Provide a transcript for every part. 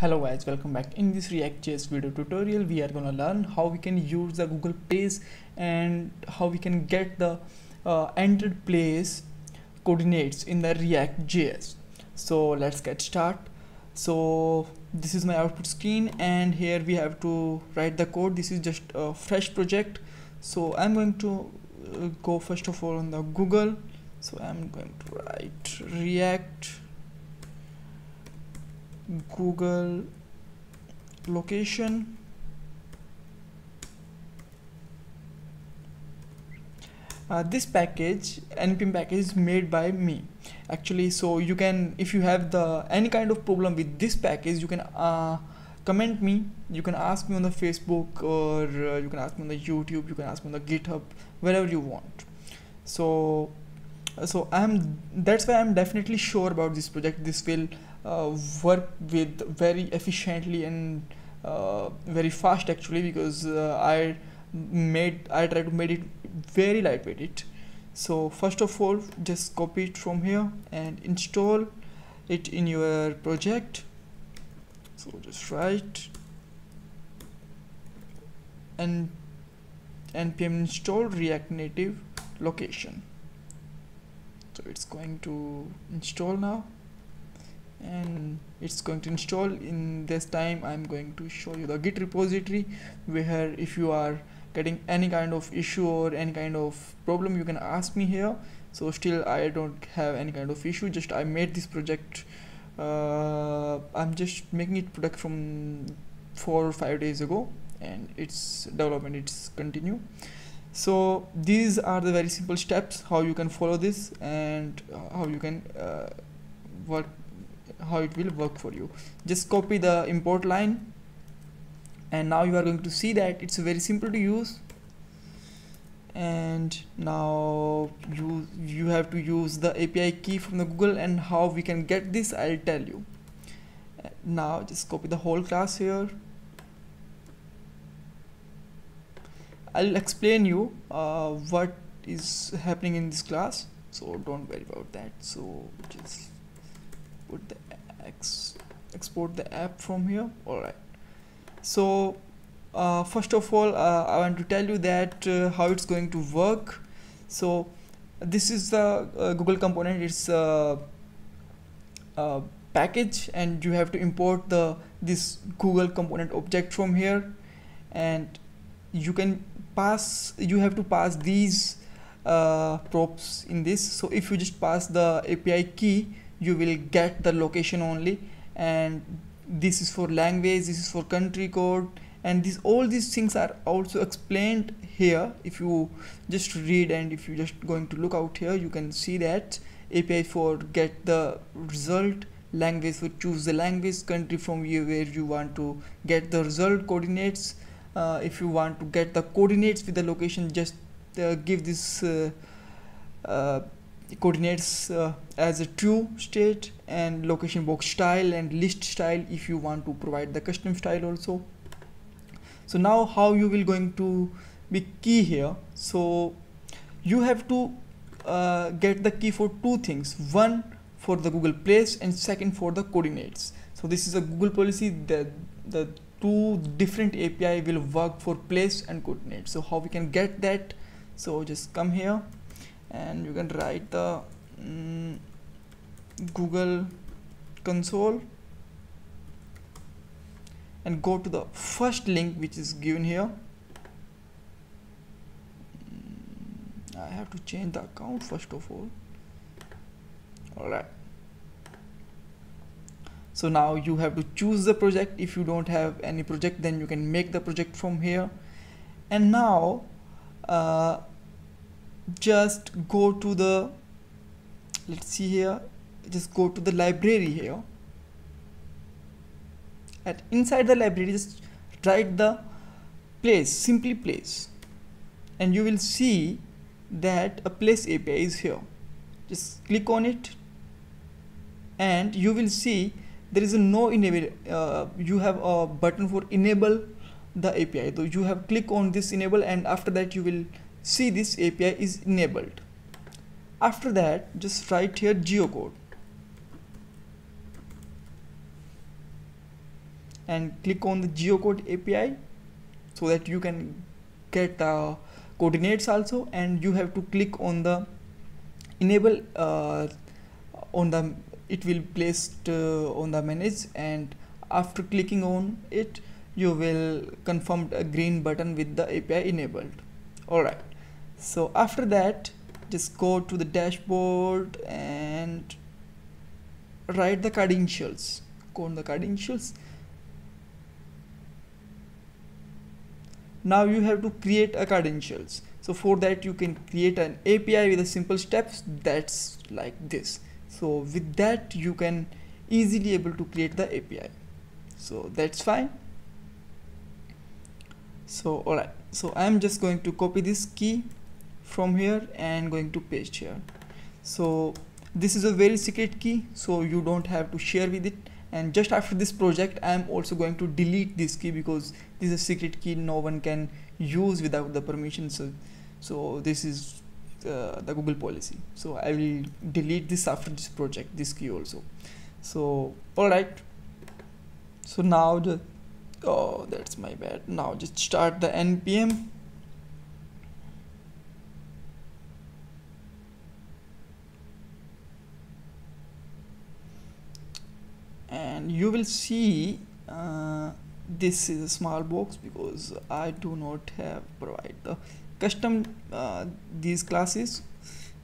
hello guys welcome back. In this react.js video tutorial we are gonna learn how we can use the google place and how we can get the uh, entered place coordinates in the react.js so let's get start. So this is my output screen and here we have to write the code. This is just a fresh project. So i'm going to uh, go first of all on the google. So i'm going to write react google location. Uh, this package npm package is made by me. Actually so you can if you have the any kind of problem with this package you can uh, comment me. You can ask me on the facebook or uh, you can ask me on the youtube you can ask me on the github wherever you want. So so i'm that's why i'm definitely sure about this project. This will uh, work with very efficiently and uh, very fast actually because uh, I made I try to make it very lightweight. It so first of all just copy it from here and install it in your project. So just write and npm install react native location so it's going to install now. And it's going to install in this time I'm going to show you the git repository where if you are getting any kind of issue or any kind of problem you can ask me here. So still I don't have any kind of issue. Just I made this project uh, I'm just making it product from four or five days ago and its development it's continue so these are the very simple steps how you can follow this and how you can uh, work how it will work for you. Just copy the import line and now you are going to see that it's very simple to use. And now you you have to use the API key from the Google and how we can get this I'll tell you. Now just copy the whole class here I'll explain you uh, what is happening in this class. So don't worry about that. So just put the ex export the app from here. All right so uh, first of all uh, I want to tell you that uh, how it's going to work. So this is the uh, Google component. It's a, a, package and you have to import the this Google component object from here. And you can pass you have to pass these uh, props in this. So if you just pass the API key you will get the location only. And this is for language this is for country code. And this all these things are also explained here. If you just read and if you just going to look out here you can see that API for get the result language for choose the language country from where you want to get the result coordinates uh, if you want to get the coordinates with the location just uh, give this uh, uh coordinates uh, as a true state and location box style and list style if you want to provide the custom style also. So now how you will going to be key here? So you have to uh, get the key for two things. One for the google place and second for the coordinates. So this is a google policy that the two different api will work for place and coordinate. so how we can get that? So just come here and you can write the mm, Google console and go to the first link which is given here. Mm, I have to change the account first of all. Alright so now you have to choose the project. If you don't have any project then you can make the project from here. And now uh, just go to the let's see here just go to the library here. And inside the library just write the place simply place. And you will see that a place API is here. Just click on it. And you will see there is no enable uh, you have a button for enable the API so you have click on this enable and after that you will see this API is enabled. After that just write here geocode and click on the geocode API so that you can get the coordinates also and you have to click on the enable uh, on the it will placed uh, on the manage and after clicking on it you will confirm a green button with the API enabled. Alright. So after that just go to the dashboard and write the credentials go on the credentials now you have to create a credentials so for that you can create an API with a simple steps that's like this so with that you can easily able to create the API so that's fine. So alright. So I'm just going to copy this key from here and going to paste here. So this is a very secret key so you don't have to share with it. And just after this project I am also going to delete this key because this is a secret key no one can use without the permission. So, so this is uh, the Google policy. So I will delete this after this project this key also. So alright. So now the oh that's my bad. Now just start the npm and you will see uh, this is a small box because I do not have provide the custom uh, these classes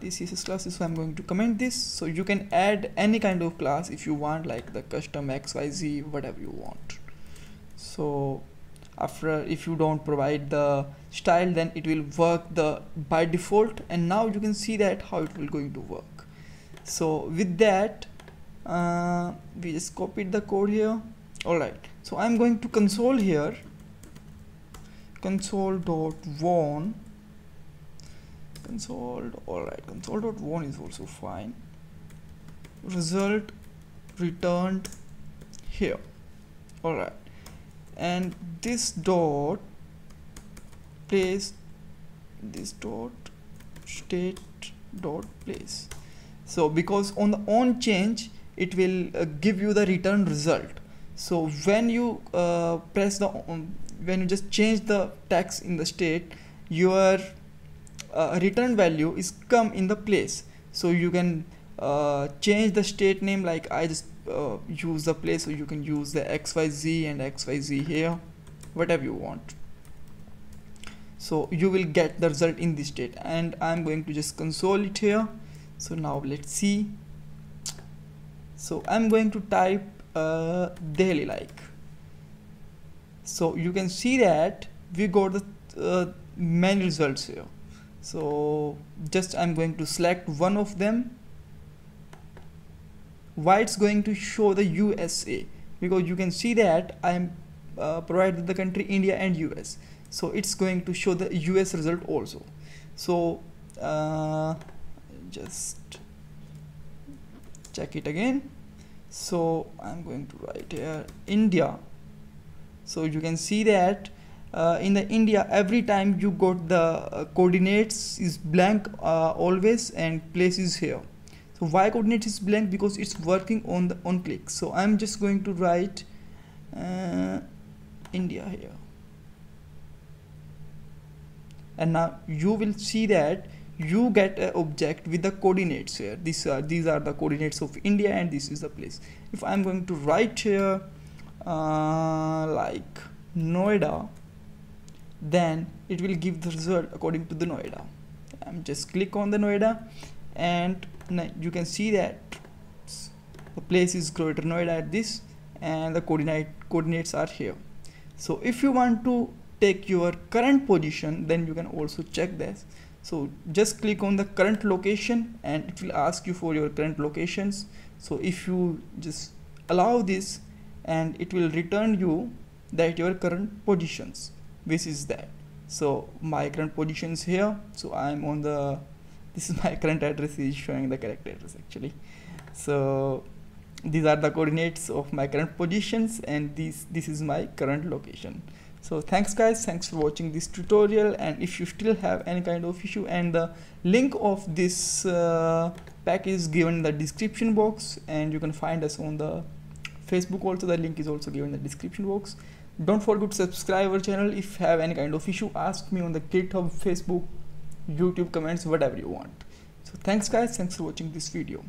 this CSS classes so I'm going to comment this. So you can add any kind of class if you want like the custom XYZ whatever you want. So after if you don't provide the style then it will work the by default and now you can see that how it will going to work. So with that uh, we just copied the code here. Alright so I'm going to console here console dot warn console alright console dot warn is also fine. Result returned here. Alright. And this dot place this dot state dot place. So because on the on change it will uh, give you the return result. So when you uh, press the um, when you just change the tax in the state your uh, return value is come in the place. So you can uh, change the state name like I just uh, use the place so you can use the XYZ and XYZ here whatever you want. So you will get the result in this state. And I'm going to just console it here. So now let's see. So I'm going to type uh, Delhi like so you can see that we got the uh, many results here. So just I'm going to select one of them. Why it's going to show the USA because you can see that I'm uh, provided the country India and US so it's going to show the US result also. So uh, just check it again. So I'm going to write here India so you can see that uh, in the India every time you got the uh, coordinates is blank uh, always and place is here. So y coordinate is blank? Because it's working on the on click. So I'm just going to write uh, India here. And now you will see that you get an object with the coordinates here. These are these are the coordinates of India and this is the place. If I'm going to write here uh, like Noida then it will give the result according to the Noida. I'm just click on the Noida and you can see that the place is greater Noida at this and the coordinate coordinates are here. So if you want to take your current position then you can also check this. So just click on the current location and it will ask you for your current locations. So if you just allow this and it will return you that your current positions. This is that. So my current positions here. So i'm on the this is my current address. Is showing the correct address actually. So these are the coordinates of my current positions and this this is my current location. So thanks guys. Thanks for watching this tutorial. And if you still have any kind of issue and the link of this uh, pack is given in the description box and you can find us on the facebook also the link is also given in the description box. Don't forget to subscribe our channel. If you have any kind of issue ask me on the github facebook youtube comments whatever you want. So thanks guys. Thanks for watching this video